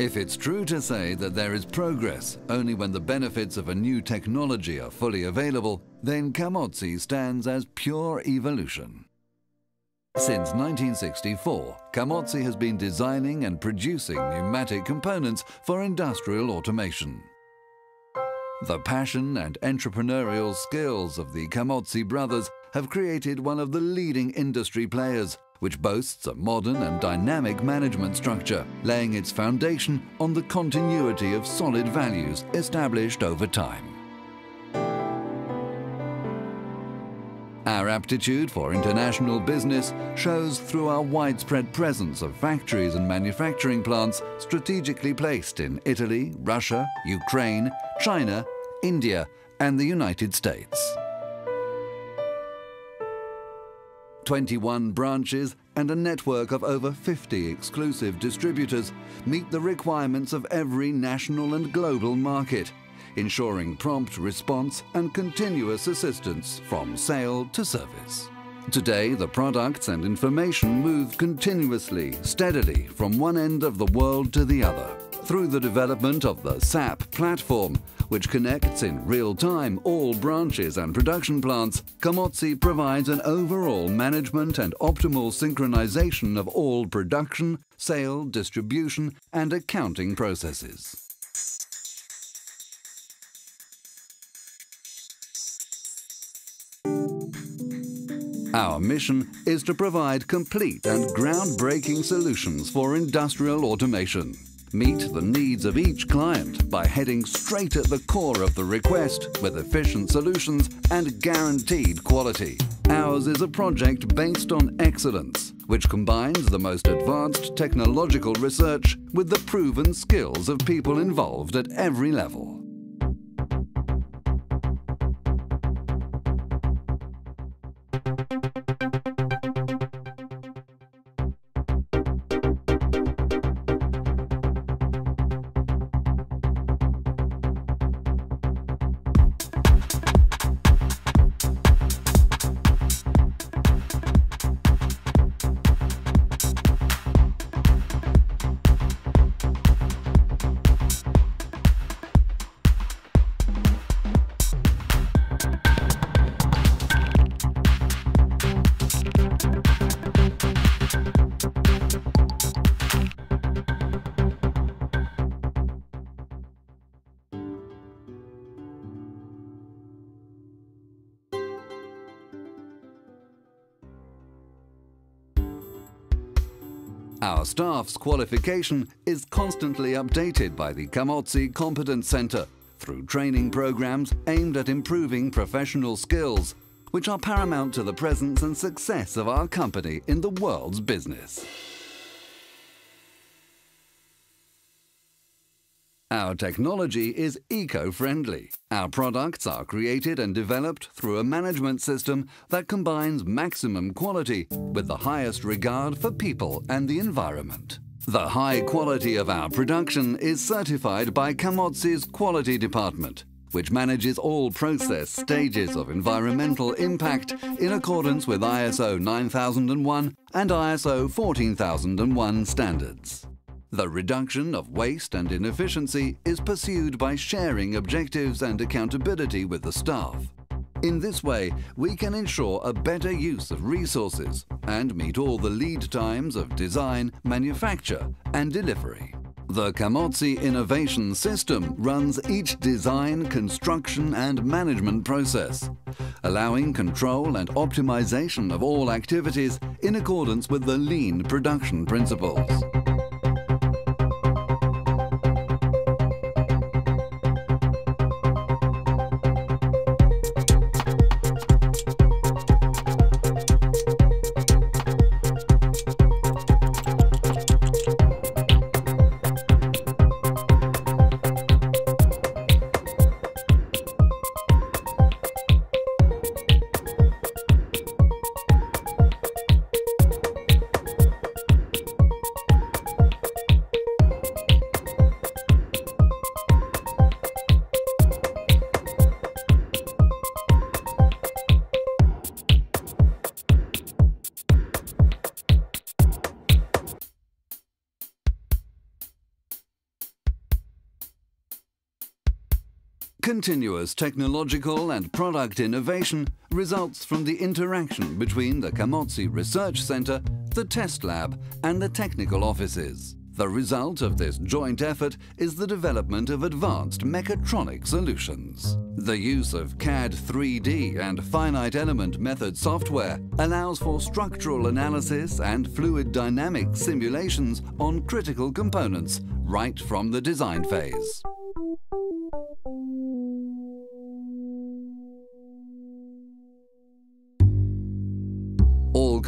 If it's true to say that there is progress only when the benefits of a new technology are fully available, then Camozzi stands as pure evolution. Since 1964, Camozzi has been designing and producing pneumatic components for industrial automation. The passion and entrepreneurial skills of the Camozzi brothers have created one of the leading industry players which boasts a modern and dynamic management structure, laying its foundation on the continuity of solid values established over time. Our aptitude for international business shows through our widespread presence of factories and manufacturing plants strategically placed in Italy, Russia, Ukraine, China, India and the United States. 21 branches and a network of over 50 exclusive distributors meet the requirements of every national and global market, ensuring prompt response and continuous assistance from sale to service. Today, the products and information move continuously, steadily from one end of the world to the other through the development of the SAP platform, which connects in real time all branches and production plants, Camozzi provides an overall management and optimal synchronization of all production, sale, distribution, and accounting processes. Our mission is to provide complete and groundbreaking solutions for industrial automation. Meet the needs of each client by heading straight at the core of the request with efficient solutions and guaranteed quality. Ours is a project based on excellence, which combines the most advanced technological research with the proven skills of people involved at every level. Our staff's qualification is constantly updated by the Camozzi Competence Center through training programs aimed at improving professional skills, which are paramount to the presence and success of our company in the world's business. Our technology is eco-friendly. Our products are created and developed through a management system that combines maximum quality with the highest regard for people and the environment. The high quality of our production is certified by Camozzi's Quality Department, which manages all process stages of environmental impact in accordance with ISO 9001 and ISO 14001 standards. The reduction of waste and inefficiency is pursued by sharing objectives and accountability with the staff. In this way, we can ensure a better use of resources and meet all the lead times of design, manufacture and delivery. The Camozzi Innovation System runs each design, construction and management process, allowing control and optimization of all activities in accordance with the lean production principles. Continuous technological and product innovation results from the interaction between the Camozzi Research Centre, the test lab and the technical offices. The result of this joint effort is the development of advanced mechatronic solutions. The use of CAD 3D and finite element method software allows for structural analysis and fluid dynamic simulations on critical components right from the design phase.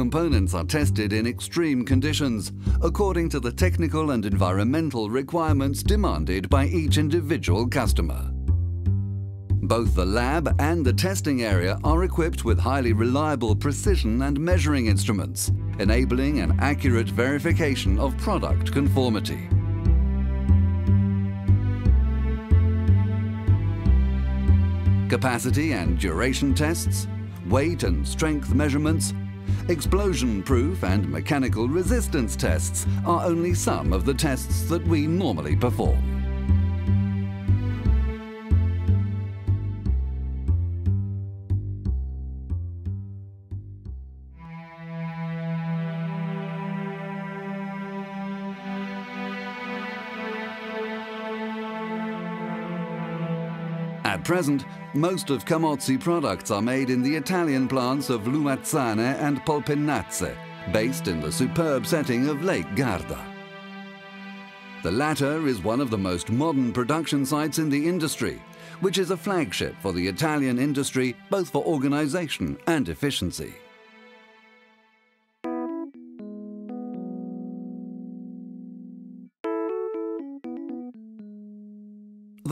Components are tested in extreme conditions, according to the technical and environmental requirements demanded by each individual customer. Both the lab and the testing area are equipped with highly reliable precision and measuring instruments, enabling an accurate verification of product conformity. Capacity and duration tests, weight and strength measurements, Explosion-proof and mechanical resistance tests are only some of the tests that we normally perform. Present, most of Camozzi products are made in the Italian plants of Lumezzane and Polpenazze, based in the superb setting of Lake Garda. The latter is one of the most modern production sites in the industry, which is a flagship for the Italian industry both for organization and efficiency.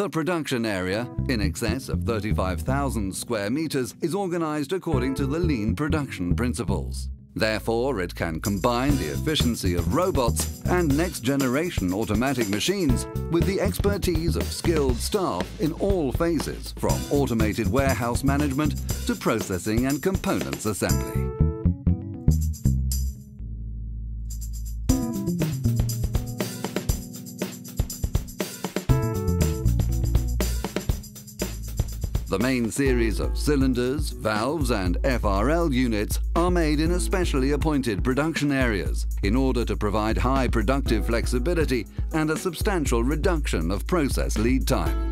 The production area, in excess of 35,000 square meters, is organized according to the lean production principles. Therefore, it can combine the efficiency of robots and next-generation automatic machines with the expertise of skilled staff in all phases, from automated warehouse management to processing and components assembly. The main series of cylinders, valves and FRL units are made in especially appointed production areas in order to provide high productive flexibility and a substantial reduction of process lead time.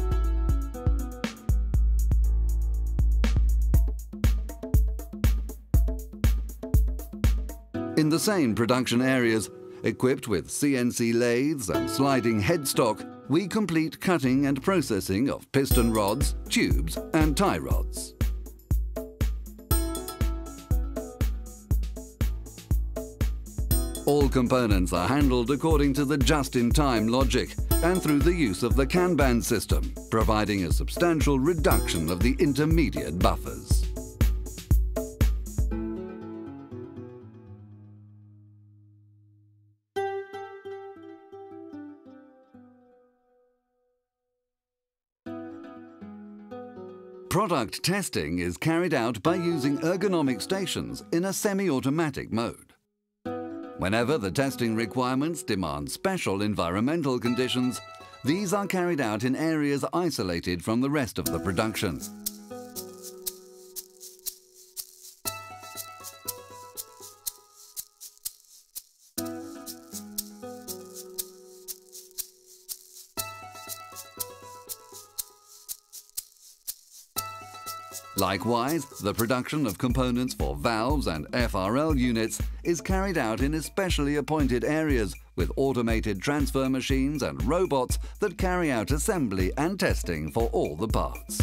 In the same production areas, equipped with CNC lathes and sliding headstock, we complete cutting and processing of piston rods, tubes and tie rods. All components are handled according to the just-in-time logic and through the use of the Kanban system, providing a substantial reduction of the intermediate buffers. Product testing is carried out by using ergonomic stations in a semi-automatic mode. Whenever the testing requirements demand special environmental conditions, these are carried out in areas isolated from the rest of the production. Likewise, the production of components for valves and FRL units is carried out in especially appointed areas with automated transfer machines and robots that carry out assembly and testing for all the parts.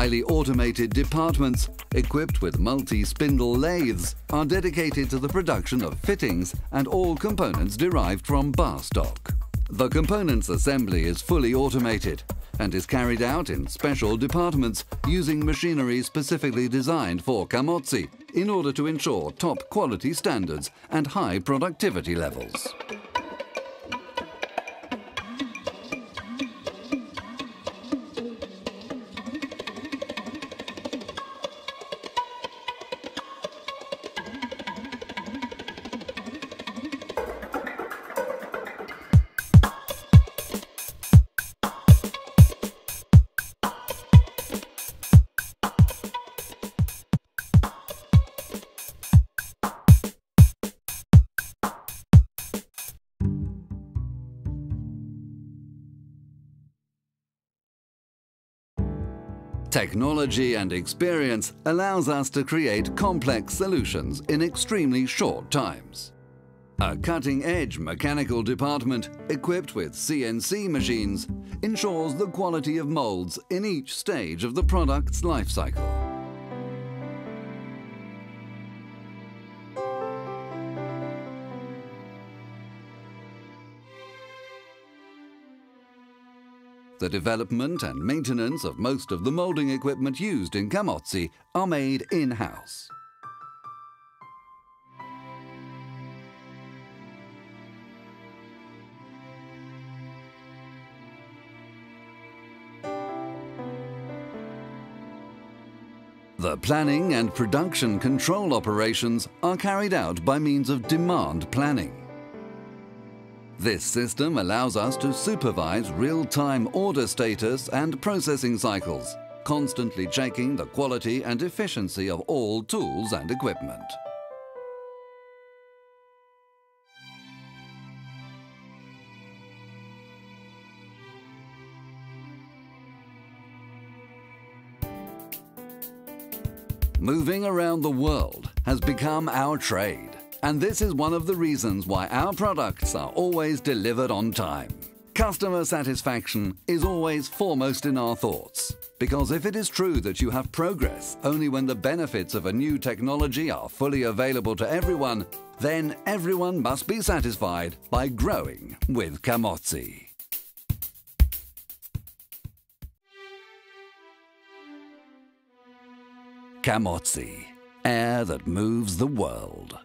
Highly automated departments, equipped with multi-spindle lathes, are dedicated to the production of fittings and all components derived from bar stock. The components assembly is fully automated and is carried out in special departments using machinery specifically designed for Camozzi in order to ensure top quality standards and high productivity levels. Technology and experience allows us to create complex solutions in extremely short times. A cutting-edge mechanical department equipped with CNC machines ensures the quality of molds in each stage of the product's life cycle. The development and maintenance of most of the moulding equipment used in Camozzi are made in-house. The planning and production control operations are carried out by means of demand planning. This system allows us to supervise real-time order status and processing cycles, constantly checking the quality and efficiency of all tools and equipment. Moving around the world has become our trade. And this is one of the reasons why our products are always delivered on time. Customer satisfaction is always foremost in our thoughts. Because if it is true that you have progress only when the benefits of a new technology are fully available to everyone, then everyone must be satisfied by growing with Camozzi. Camozzi, air that moves the world.